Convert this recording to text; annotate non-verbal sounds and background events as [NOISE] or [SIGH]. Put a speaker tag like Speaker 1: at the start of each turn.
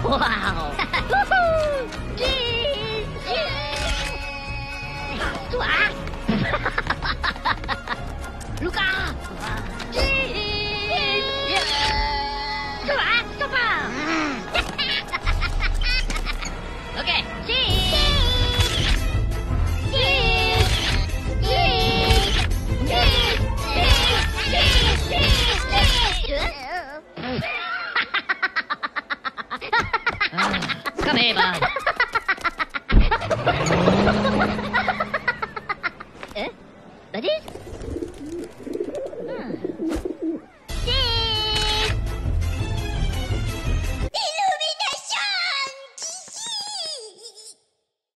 Speaker 1: Uau! [LAUGHS] Uhul! Giz! Giz! Ah! えっ。[LAUGHS]